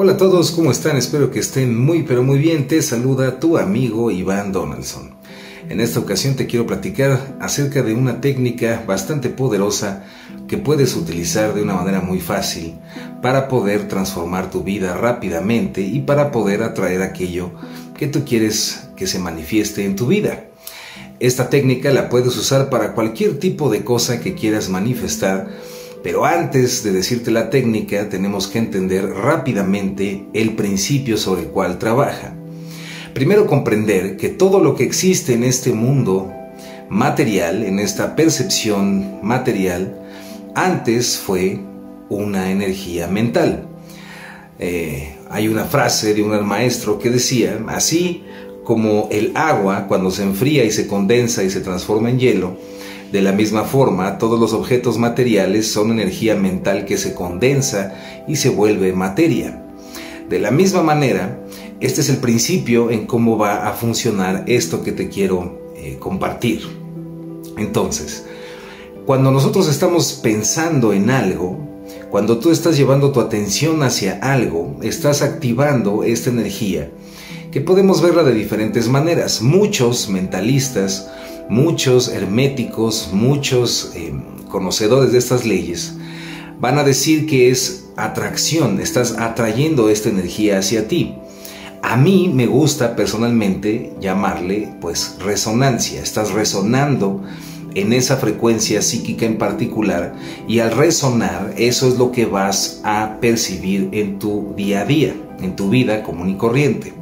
Hola a todos, ¿cómo están? Espero que estén muy pero muy bien. Te saluda tu amigo Iván Donaldson. En esta ocasión te quiero platicar acerca de una técnica bastante poderosa que puedes utilizar de una manera muy fácil para poder transformar tu vida rápidamente y para poder atraer aquello que tú quieres que se manifieste en tu vida. Esta técnica la puedes usar para cualquier tipo de cosa que quieras manifestar pero antes de decirte la técnica, tenemos que entender rápidamente el principio sobre el cual trabaja. Primero comprender que todo lo que existe en este mundo material, en esta percepción material, antes fue una energía mental. Eh, hay una frase de un maestro que decía, así como el agua cuando se enfría y se condensa y se transforma en hielo, de la misma forma, todos los objetos materiales son energía mental que se condensa y se vuelve materia. De la misma manera, este es el principio en cómo va a funcionar esto que te quiero eh, compartir. Entonces, cuando nosotros estamos pensando en algo, cuando tú estás llevando tu atención hacia algo, estás activando esta energía, que podemos verla de diferentes maneras. Muchos mentalistas muchos herméticos, muchos eh, conocedores de estas leyes, van a decir que es atracción, estás atrayendo esta energía hacia ti. A mí me gusta personalmente llamarle pues resonancia, estás resonando en esa frecuencia psíquica en particular y al resonar eso es lo que vas a percibir en tu día a día, en tu vida común y corriente.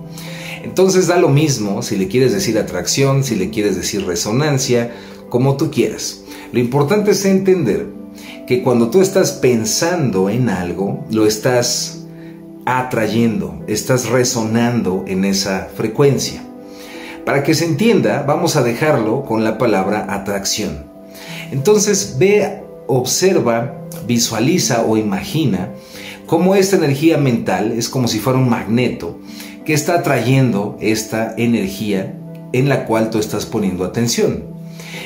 Entonces da lo mismo si le quieres decir atracción, si le quieres decir resonancia, como tú quieras. Lo importante es entender que cuando tú estás pensando en algo, lo estás atrayendo, estás resonando en esa frecuencia. Para que se entienda, vamos a dejarlo con la palabra atracción. Entonces ve, observa, visualiza o imagina cómo esta energía mental es como si fuera un magneto que está trayendo esta energía en la cual tú estás poniendo atención.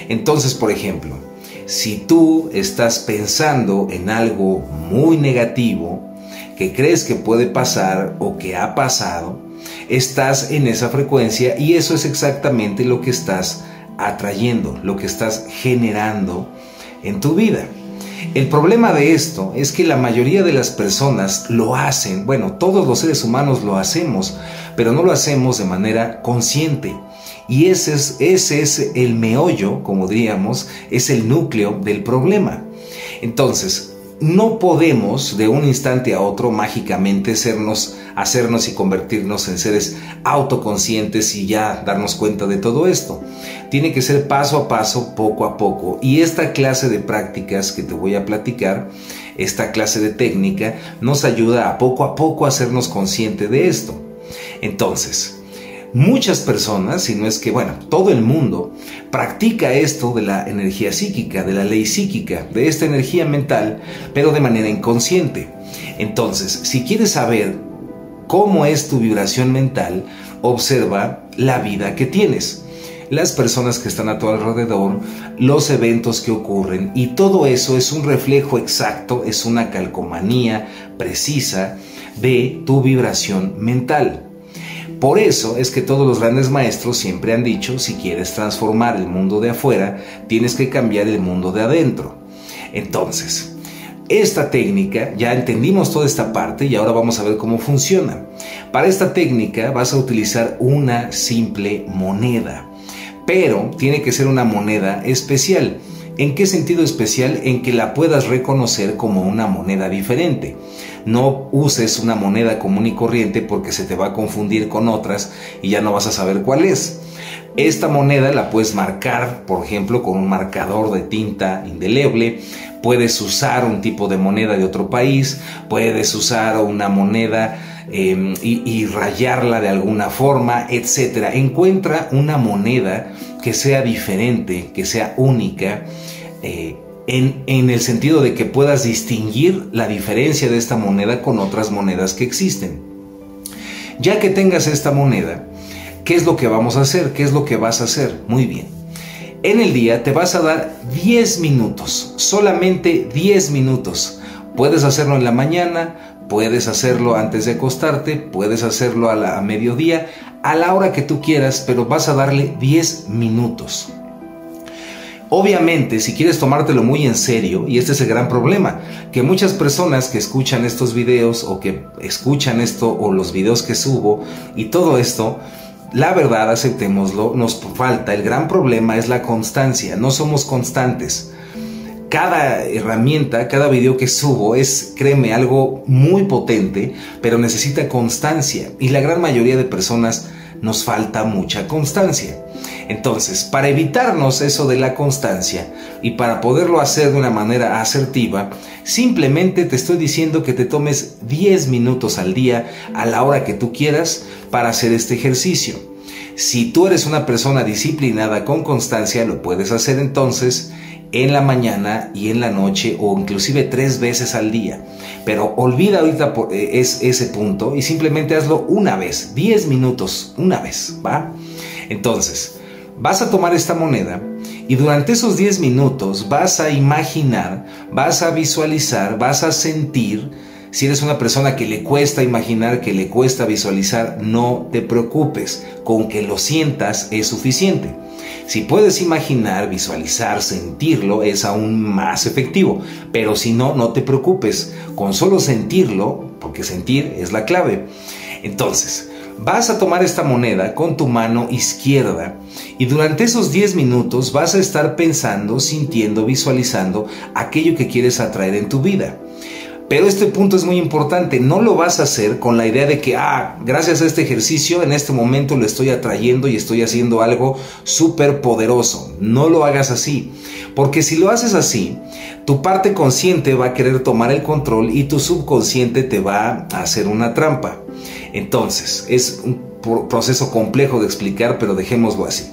Entonces, por ejemplo, si tú estás pensando en algo muy negativo, que crees que puede pasar o que ha pasado, estás en esa frecuencia y eso es exactamente lo que estás atrayendo, lo que estás generando en tu vida. El problema de esto es que la mayoría de las personas lo hacen, bueno, todos los seres humanos lo hacemos, pero no lo hacemos de manera consciente. Y ese es, ese es el meollo, como diríamos, es el núcleo del problema. Entonces, no podemos de un instante a otro mágicamente sernos, hacernos y convertirnos en seres autoconscientes y ya darnos cuenta de todo esto. Tiene que ser paso a paso, poco a poco. Y esta clase de prácticas que te voy a platicar, esta clase de técnica, nos ayuda a poco a poco a hacernos consciente de esto. Entonces, muchas personas, si no es que, bueno, todo el mundo practica esto de la energía psíquica, de la ley psíquica, de esta energía mental, pero de manera inconsciente. Entonces, si quieres saber cómo es tu vibración mental, observa la vida que tienes las personas que están a tu alrededor, los eventos que ocurren y todo eso es un reflejo exacto, es una calcomanía precisa de tu vibración mental. Por eso es que todos los grandes maestros siempre han dicho, si quieres transformar el mundo de afuera, tienes que cambiar el mundo de adentro. Entonces, esta técnica, ya entendimos toda esta parte y ahora vamos a ver cómo funciona. Para esta técnica vas a utilizar una simple moneda, pero tiene que ser una moneda especial. ¿En qué sentido especial? En que la puedas reconocer como una moneda diferente. No uses una moneda común y corriente porque se te va a confundir con otras y ya no vas a saber cuál es. Esta moneda la puedes marcar, por ejemplo, con un marcador de tinta indeleble. Puedes usar un tipo de moneda de otro país. Puedes usar una moneda em, y, rayarla de alguna forma, etc. Encuentra una moneda que sea diferente, que sea única. Eh, en, el sentido de que puedas distinguir la diferencia de esta moneda con otras monedas que existen. Ya que tengas esta moneda, ¿qué es lo que vamos a hacer? ¿Qué es lo que vas a hacer? Muy bien. En el día te vas a dar 10 minutos, solamente 10 minutos. Puedes hacerlo en la mañana, puedes hacerlo antes de acostarte, puedes hacerlo a, la, mediodía, a la hora que tú quieras, pero vas a darle 10 minutos. Obviamente, si quieres tomártelo muy en serio, y este es el gran problema, que muchas personas que escuchan estos videos o que escuchan esto o los videos que subo y todo esto, la verdad, aceptémoslo, nos falta, el gran problema es la constancia, no somos constantes. Cada herramienta, cada video que subo es, créeme, algo muy potente, pero necesita constancia y la gran mayoría de personas nos falta mucha constancia. Entonces, para evitarnos eso de la constancia y para poderlo hacer de una manera asertiva, simplemente te estoy diciendo que te tomes 10 minutos al día a la hora que tú quieras para hacer este ejercicio. Si tú eres una persona disciplinada con constancia, lo puedes hacer entonces en la mañana y en la noche o inclusive tres veces al día. Pero olvida ahorita eh, es, ese punto y simplemente hazlo una vez, 10 minutos, una vez, ¿va? Entonces, vas a tomar esta moneda y durante esos 10 minutos vas a imaginar, vas a visualizar, vas a sentir. Si eres una persona que le cuesta imaginar, que le cuesta visualizar, no te preocupes, con que lo sientas es suficiente. Si puedes imaginar, visualizar, sentirlo, es aún más efectivo. Pero si no, no te preocupes, con solo sentirlo, porque sentir es la clave. Entonces, vas a tomar esta moneda con tu mano izquierda y durante esos 10 minutos vas a estar pensando, sintiendo, visualizando aquello que quieres atraer en tu vida. Pero este punto es muy importante, no lo vas a hacer con la idea de que, ah, gracias a este ejercicio en este momento lo estoy atrayendo y estoy haciendo algo súper poderoso. No lo hagas así, porque si lo haces así, tu parte consciente va a querer tomar el control y tu subconsciente te va a hacer una trampa. Entonces, es un proceso complejo de explicar, pero dejémoslo así.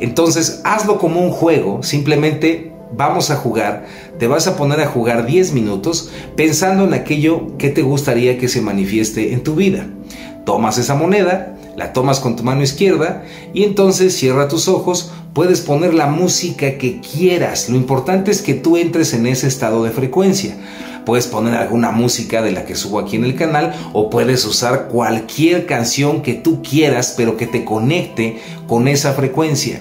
Entonces, hazlo como un juego, simplemente vamos a jugar, te vas a poner a jugar 10 minutos pensando en aquello que te gustaría que se manifieste en tu vida. Tomas esa moneda, la tomas con tu mano izquierda y entonces cierra tus ojos, puedes poner la música que quieras. Lo importante es que tú entres en ese estado de frecuencia. Puedes poner alguna música de la que subo aquí en el canal o puedes usar cualquier canción que tú quieras pero que te conecte con esa frecuencia.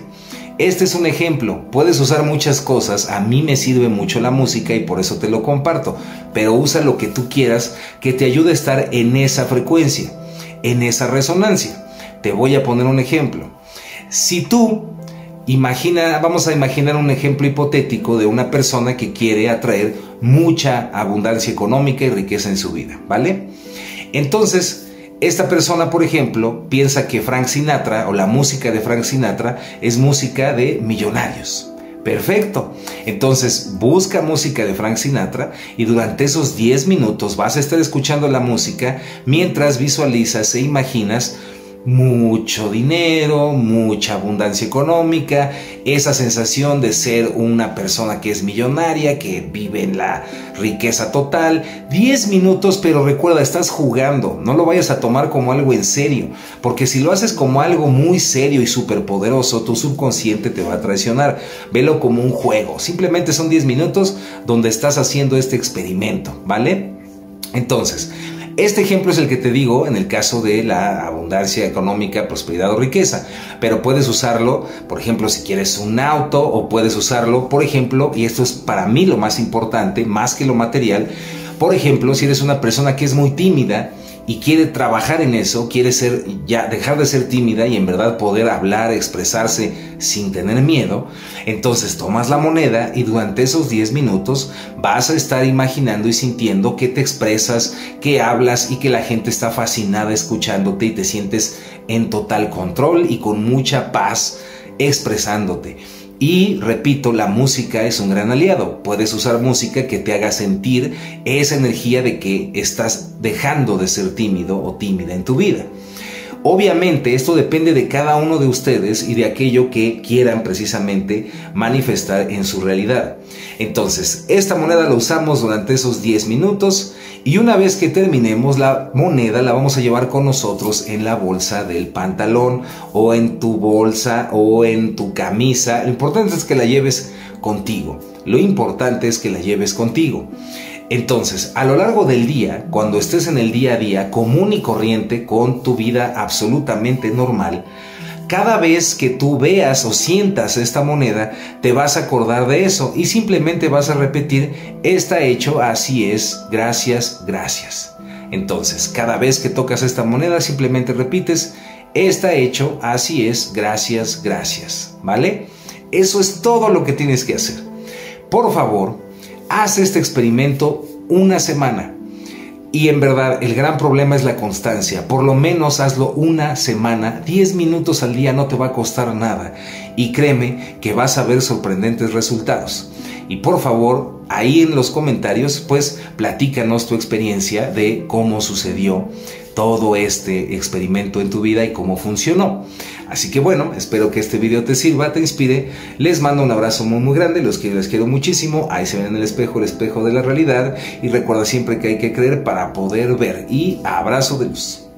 Este es un ejemplo, puedes usar muchas cosas, a mí me sirve mucho la música y por eso te lo comparto, pero usa lo que tú quieras que te ayude a estar en esa frecuencia, en esa resonancia. Te voy a poner un ejemplo. Si tú Imagina, vamos a imaginar un ejemplo hipotético de una persona que quiere atraer mucha abundancia económica y riqueza en su vida, ¿vale? Entonces, esta persona, por ejemplo, piensa que Frank Sinatra o la música de Frank Sinatra es música de millonarios. Perfecto. Entonces busca música de Frank Sinatra y durante esos 10 minutos vas a estar escuchando la música mientras visualizas e imaginas mucho dinero, mucha abundancia económica, esa sensación de ser una persona que es millonaria, que vive en la riqueza total. 10 minutos, pero recuerda, estás jugando, no lo vayas a tomar como algo en serio, porque si lo haces como algo muy serio y súper poderoso, tu subconsciente te va a traicionar. Velo como un juego, simplemente son 10 minutos donde estás haciendo este experimento, ¿vale? Entonces, este ejemplo es el que te digo en el caso de la abundancia económica, prosperidad o riqueza, pero puedes usarlo, por ejemplo, si quieres un auto o puedes usarlo, por ejemplo, y esto es para mí lo más importante, más que lo material, por ejemplo, si eres una persona que es muy tímida, y quiere trabajar en eso, quiere ser ya dejar de ser tímida y en verdad poder hablar, expresarse sin tener miedo, entonces tomas la moneda y durante esos 10 minutos vas a estar imaginando y sintiendo que te expresas, que hablas y que la gente está fascinada escuchándote y te sientes en total control y con mucha paz expresándote. Y repito, la música es un gran aliado. Puedes usar música que te haga sentir esa energía de que estás dejando de ser tímido o tímida en tu vida. Obviamente esto depende de cada uno de ustedes y de aquello que quieran precisamente manifestar en su realidad. Entonces, esta moneda la usamos durante esos 10 minutos y una vez que terminemos la moneda la vamos a llevar con nosotros en la bolsa del pantalón o en tu bolsa o en tu camisa. Lo importante es que la lleves contigo. Lo importante es que la lleves contigo. Entonces, a lo largo del día, cuando estés en el día a día común y corriente con tu vida absolutamente normal, cada vez que tú veas o sientas esta moneda, te vas a acordar de eso y simplemente vas a repetir, está hecho, así es, gracias, gracias. Entonces, cada vez que tocas esta moneda, simplemente repites, está hecho, así es, gracias, gracias. ¿Vale? Eso es todo lo que tienes que hacer. Por favor, haz este experimento una semana. Y en verdad, el gran problema es la constancia. Por lo menos hazlo una semana, 10 minutos al día no te va a costar nada. Y créeme que vas a ver sorprendentes resultados. Y por favor, ahí en los comentarios, pues platícanos tu experiencia de cómo sucedió todo este experimento en tu vida y cómo funcionó. Así que bueno, espero que este video te sirva, te inspire. Les mando un abrazo muy muy grande, los quiero, les quiero muchísimo. Ahí se ven en el espejo, el espejo de la realidad. Y recuerda siempre que hay que creer para poder ver. Y abrazo de luz.